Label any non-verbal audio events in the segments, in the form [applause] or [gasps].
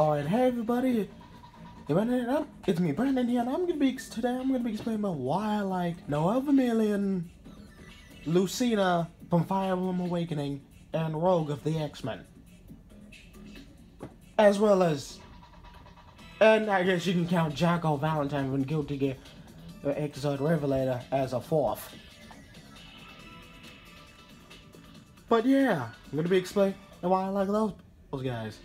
Alright, hey everybody. It's me, Brandon here, and I'm gonna be today. I'm gonna be explaining about why I like Noel Vermillion, Lucina from Fire Emblem Awakening, and Rogue of the X Men, as well as, and I guess you can count Jack-O Valentine from Guilty Gear, Xrd Revelator as a fourth. But yeah, I'm gonna be explaining why I like those those guys.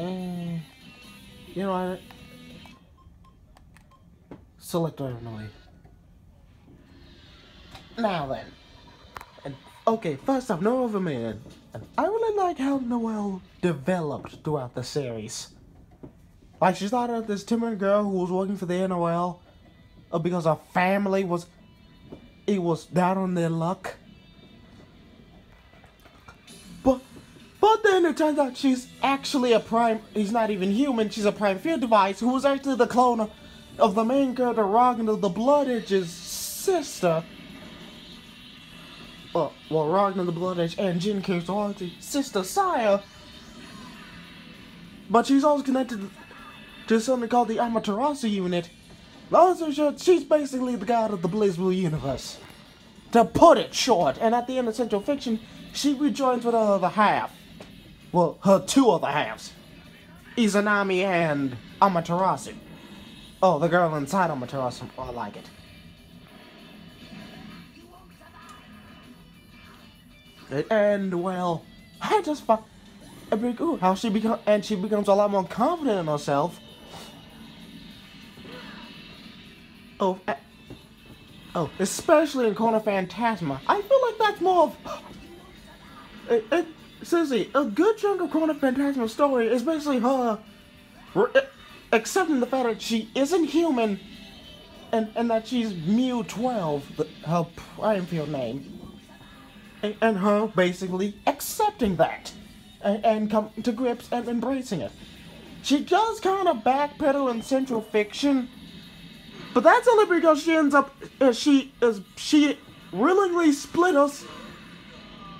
Eh, you know what? Select randomly. Now then. And, okay, first up, Noel Vermillion. And I really like how Noel developed throughout the series. Like, she started out this timid girl who was working for the NOL uh, because her family was. It was down on their luck. Turns out she's actually a prime. He's not even human. She's a prime field device who was actually the clone of, the main character, Ragna the Bloodedge's sister. Well, well, Ragna the Bloodedge and Jin Kisaragi's sister, Saya. But she's also connected to something called the Amaterasu unit. Story short, she's basically the god of the BlazBlue universe. To put it short, and at the end of Central Fiction, she rejoins with her other half. Well, her two other halves. Izanami and Amaterasu. Oh, the girl inside Amaterasu. Oh, I like it. And, well, I just it pretty how she become and she becomes a lot more confident in herself. Oh, oh, especially in Chrono Phantasma. I feel like that's more of [gasps] it, it, seriously, a good chunk of Chrono Phantasma's story is basically her re- accepting the fact that she isn't human and, and that she's Mu 12, the, her prime field name. And, and her basically accepting that and, and come to grips and embracing it. She does kind of backpedal in Central Fiction, but that's only because she ends up, uh, she is, she willingly split us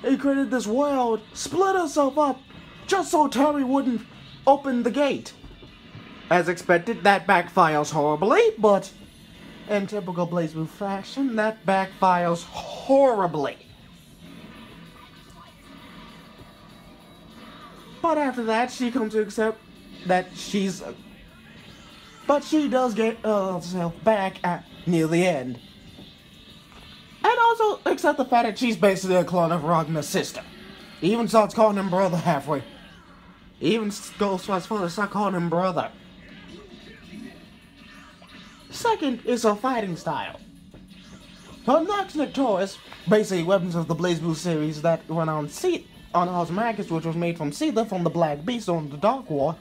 he created this world, split herself up, just so Terry wouldn't open the gate. As expected, that backfires horribly, but in typical BlazBlue fashion, that backfires horribly. But after that, she comes to accept that she's. But she does get uh, herself back at near the end. Also accept the fact that she's basically a clone of Ragna's sister. Even starts calling him brother halfway. Even goes as far as start calling him brother. Second is her fighting style. Her Nox Nyctores, basically weapons of the BlazBlue series that run on C on Ars Magus, which was made from Seithr from the Black Beast on the Dark War.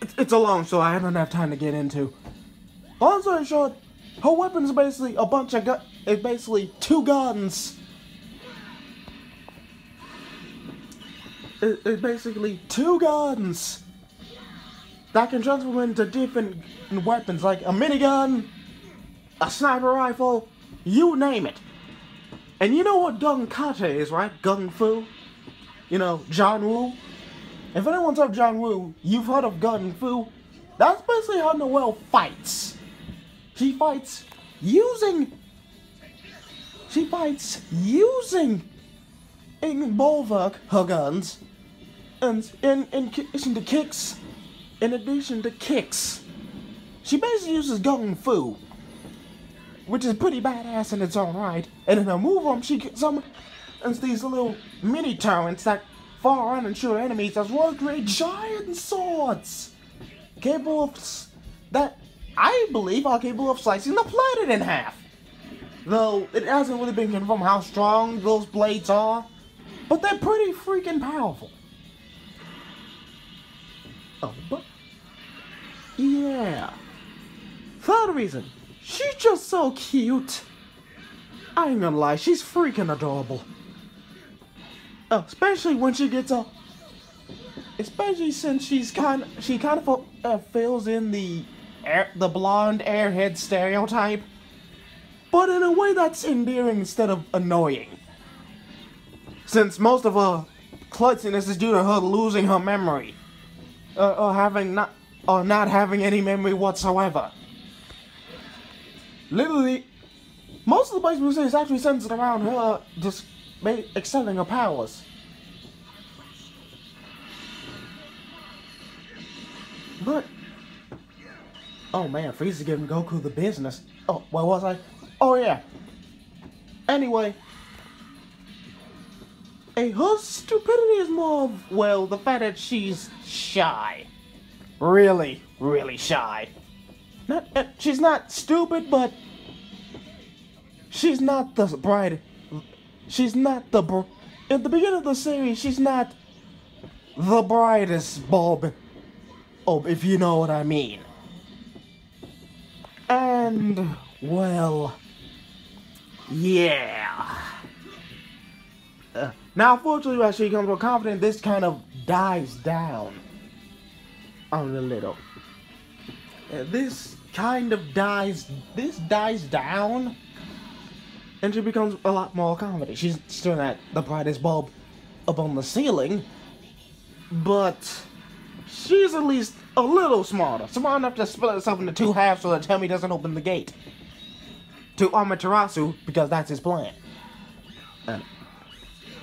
It's, it's a long story I don't have time to get into. Long in short, her weapons basically a bunch of gu- it's basically two guns. It- It's basically two guns that can transform into different weapons, like a minigun, a sniper rifle, you name it. And you know what Gun Kata is, right? Gun Fu. You know, John Woo. If anyone's heard of John Woo, you've heard of Gun Fu. That's basically how Noel fights. She fights using. She fights using. In Bolverk, her guns. And in, in addition to kicks. In addition to kicks. She basically uses Gun Fu. Which is pretty badass in its own right. And in her move on, she. And these little mini turrets that far on and shoot enemies as well as create giant swords capable of that I believe are capable of slicing the planet in half. Though it hasn't really been confirmed how strong those blades are, but they're pretty freaking powerful. Oh, but yeah. Third reason, she's just so cute. I ain't gonna lie, she's freaking adorable. Especially when she gets a especially since she's kind of, she kind of uh, fills in the air, the blonde airhead stereotype. but in a way that's endearing instead of annoying. Since most of her klutziness is due to her losing her memory, uh, or having not, or not having any memory whatsoever. Literally, most of the base music is actually centered around her just excelling her powers. But oh man, Frieza giving Goku the business. Oh, what was I? Oh yeah. Anyway, hey, her stupidity is more of well the fact that she's shy, really, really shy. Not uh, she's not stupid, but she's not the bride. She's not the br. At the beginning of the series, she's not the brightest bulb Oh, if you know what I mean. And, well, yeah. Uh, now, fortunately, as she becomes more confident, this kind of dies down on a little. Uh, this kind of dies, this dies down, and she becomes a lot more confident. She's still at the brightest bulb up on the ceiling, but she's at least a little smaller. Small enough to split herself into two halves so that Terumi doesn't open the gate. To Amaterasu, because that's his plan. And,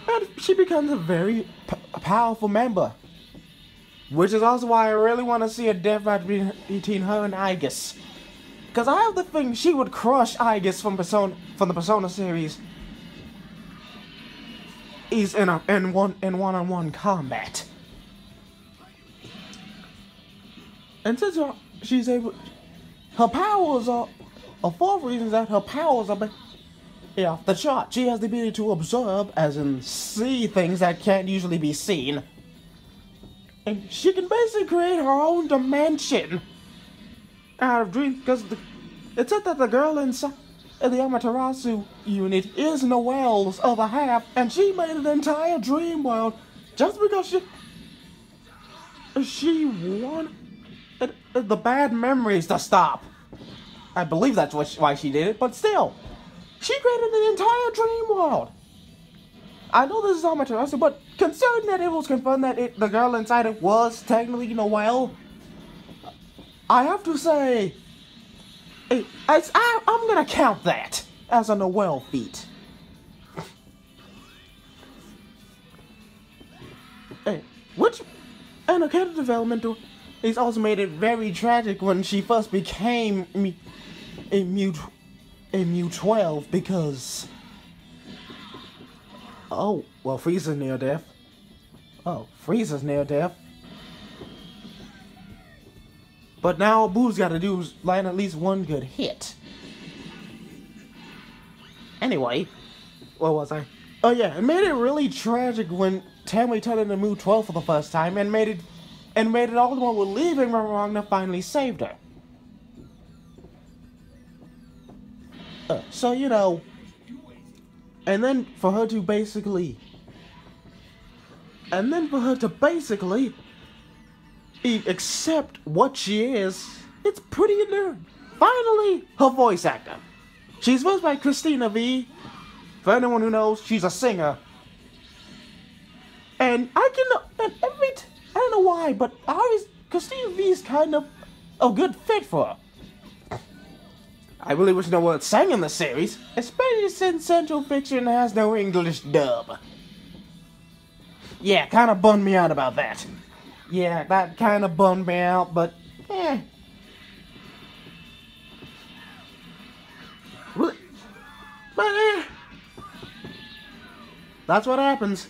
and she becomes a very powerful member. Which is also why I really want to see a death match between her and Aigis. Because I have the thing she would crush Aigis from Persona from the Persona series. He's in a in one in one on one combat. And since she's able, her powers are, a fourth reason that her powers are yeah, the chart. She has the ability to observe, as in see things that can't usually be seen. And she can basically create her own dimension out of dreams, because it said that the girl inside in the Amaterasu unit is Noel's other half, and she made an entire dream world just because she she wanted Uh, the bad memories to stop. I believe that's why she did it, but still, she created an entire dream world. I know this is Amaterasu, but considering that it was confirmed that it, the girl inside it was technically Noel, I have to say, it, I, I'm gonna count that as a Noel feat. hey, which, and a character development He's also made it very tragic when she first became a Mu, a Mu 12 because. Oh, well, Frieza's near death. Oh, Frieza's near death. But now Boo's got to do is land at least one good hit. Anyway, what was I? Oh yeah, it made it really tragic when Tammy turned into Mu 12 for the first time and made it and made it all the more relieving when Ragna finally saved her. Uh, so, you know, and then for her to basically, and then for her to basically accept what she is, it's pretty endearing. Finally, her voice actor. She's voiced by Cristina Vee. For anyone who knows, she's a singer. And I can, and every, don't know why, but I always v is kind of a good fit for her. I really wish no one sang in the series, especially since Central Fiction has no English dub. Yeah, kind of bummed me out about that. Yeah, that kind of bummed me out, but eh. But eh. That's what happens.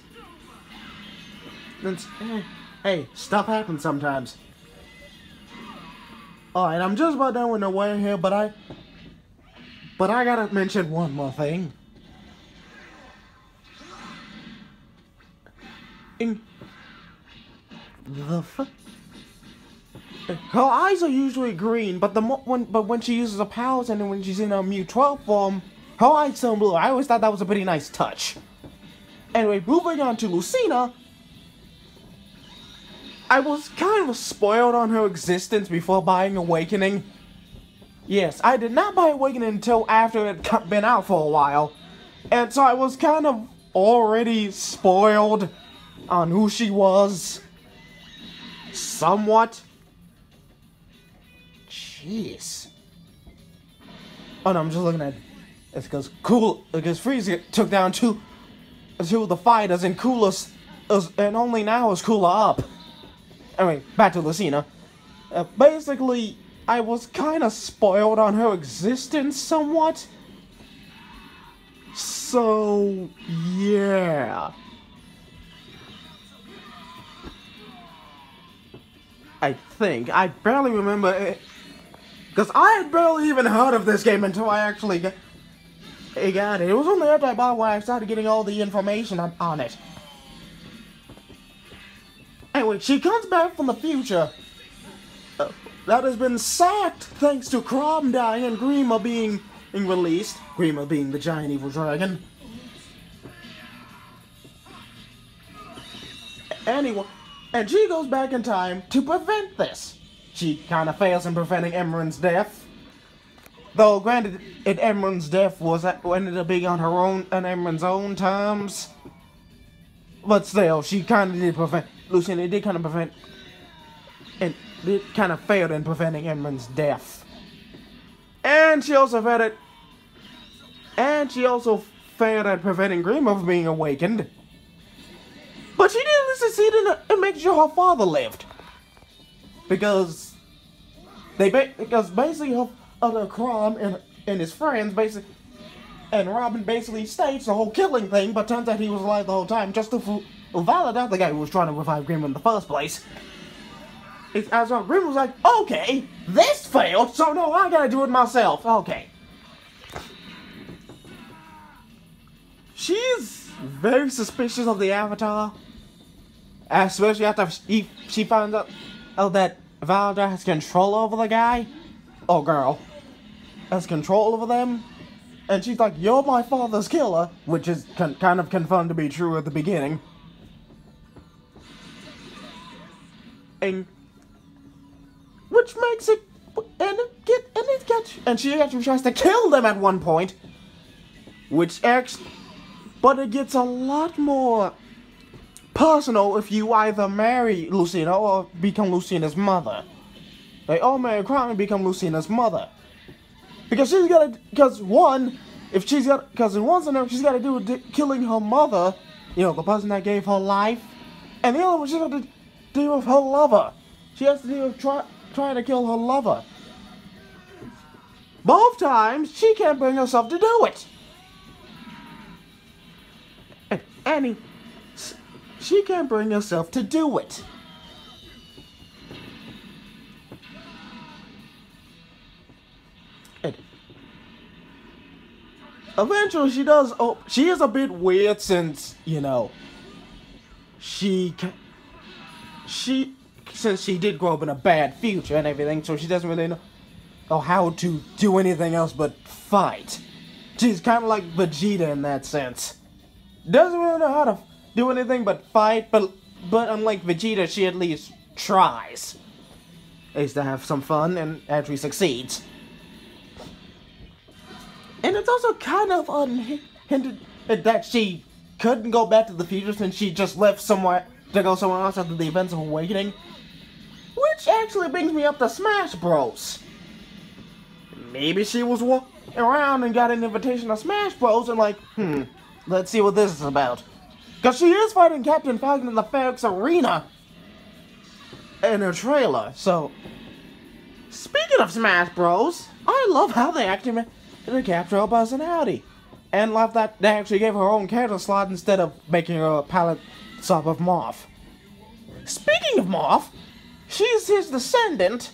It's, eh. Hey, stuff happens sometimes. Alright, I'm just about done with the way here, but I... But I gotta mention one more thing. In... The? Her eyes are usually green, but the when but when she uses her powers and then when she's in her Mu 12 form, her eyes turn blue. I always thought that was a pretty nice touch. Anyway, moving on to Lucina, I was kind of spoiled on her existence before buying Awakening. Yes, I did not buy Awakening until after it had been out for a while. And so I was kind of already spoiled on who she was. Somewhat. Jeez. Oh no, I'm just looking at it's because cool because Frieza took down two two of the fighters and Coolest and only now is Cooler up. Anyway, back to Lucina. Uh, basically, I was kind of spoiled on her existence somewhat. So, yeah. I think. I barely remember it. Because I had barely even heard of this game until I actually got, it. It was only after I bought when I started getting all the information on, on it. She comes back from the future. That has been sacked thanks to Chrom dying and Grima being, being released. Grima being the giant evil dragon. Anyway, and she goes back in time to prevent this. She kind of fails in preventing Emmeryn's death. Though, granted, it Emmeryn's death was ended up being on her own, on Emmeryn's own terms. But still, she kind of did prevent, Lucina did kind of prevent, and it kind of failed in preventing Emmeryn's death. And she also failed at, and she also failed at preventing from being awakened. But she didn't succeed in, in making sure her father lived. Because they ba because basically her other Chrom and and his friends basically and Robin basically staged the whole killing thing, but turns out he was alive the whole time just to validate the guy who was trying to revive Grim in the first place. It's, as well, Grim was like, okay, this failed, so no, I gotta do it myself. Okay. She's very suspicious of the Avatar. Especially after she, she finds out oh, that Validar has control over the guy. Oh, girl. Has control over them. And she's like, you're my father's killer. Which is kind of confirmed to be true at the beginning. And... Which makes it... And it get... And it gets... And she actually tries to kill them at one point. Which actually... But it gets a lot more personal if you either marry Lucina or become Lucina's mother. They all marry Chrom and become Lucina's mother. Because she's gotta, because one, if she's got, because in one scenario she's gotta do with killing her mother, you know, the person that gave her life, and the other one she's got to deal with her lover. She has to deal with try, trying to kill her lover. Both times, she can't bring herself to do it. And Annie she can't bring herself to do it. And eventually she does, oh, she is a bit weird since, you know, she, she, since she did grow up in a bad future and everything, so she doesn't really know, how to do anything else but fight. She's kind of like Vegeta in that sense. Doesn't really know how to do anything but fight, but but unlike Vegeta, she at least tries. Least to have some fun and actually succeeds. And it's also kind of unhinted that she couldn't go back to the future since she just left somewhere to go somewhere else after the events of Awakening. Which actually brings me up to Smash Bros. Maybe she was walking around and got an invitation to Smash Bros. and like, hmm, let's see what this is about. Because she is fighting Captain Falcon in the FedEx Arena in her trailer. So, speaking of Smash Bros, I love how they actually to capture her personality. And love that they actually gave her own character slot instead of making her a palette swap of Marth. Speaking of Marth, she's his descendant.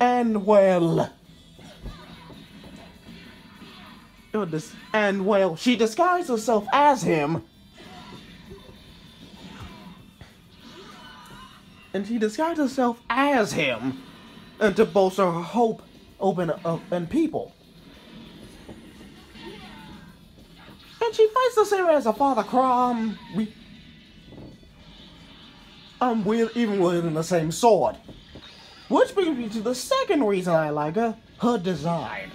And well, and well, she disguised herself as him. And she disguised herself as him, and to bolster her hope, open up, and people. She fights the same as her father, Chrom, We, um, with even wielding the same sword. Which brings me to the second reason I like her, her design.